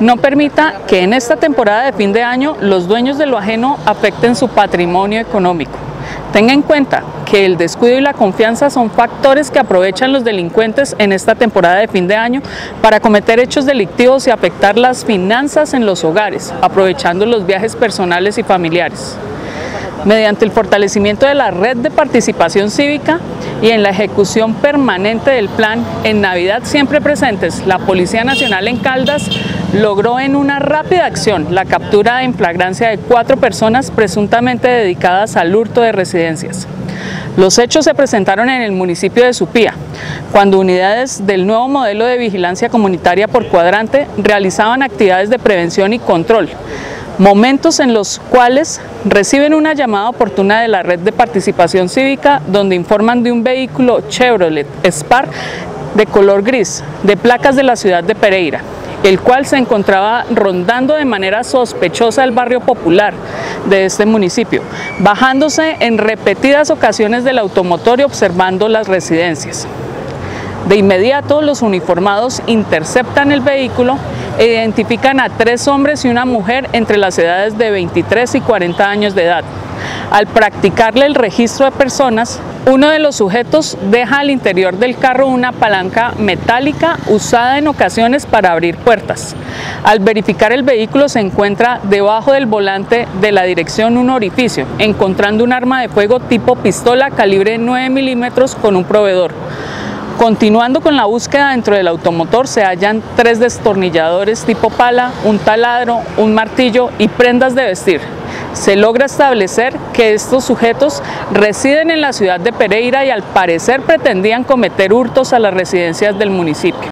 no permita que en esta temporada de fin de año los dueños de lo ajeno afecten su patrimonio económico. Tenga en cuenta que el descuido y la confianza son factores que aprovechan los delincuentes en esta temporada de fin de año para cometer hechos delictivos y afectar las finanzas en los hogares, aprovechando los viajes personales y familiares mediante el fortalecimiento de la red de participación cívica y en la ejecución permanente del plan en Navidad siempre presentes, la Policía Nacional en Caldas logró en una rápida acción la captura en flagrancia de cuatro personas presuntamente dedicadas al hurto de residencias. Los hechos se presentaron en el municipio de Supía, cuando unidades del nuevo modelo de vigilancia comunitaria por cuadrante realizaban actividades de prevención y control, momentos en los cuales reciben una llamada oportuna de la red de participación cívica donde informan de un vehículo Chevrolet Spar de color gris, de placas de la ciudad de Pereira, el cual se encontraba rondando de manera sospechosa el barrio popular de este municipio, bajándose en repetidas ocasiones del automotor y observando las residencias. De inmediato los uniformados interceptan el vehículo identifican a tres hombres y una mujer entre las edades de 23 y 40 años de edad. Al practicarle el registro de personas, uno de los sujetos deja al interior del carro una palanca metálica usada en ocasiones para abrir puertas. Al verificar el vehículo se encuentra debajo del volante de la dirección un orificio, encontrando un arma de fuego tipo pistola calibre 9 milímetros con un proveedor. Continuando con la búsqueda dentro del automotor se hallan tres destornilladores tipo pala, un taladro, un martillo y prendas de vestir. Se logra establecer que estos sujetos residen en la ciudad de Pereira y al parecer pretendían cometer hurtos a las residencias del municipio.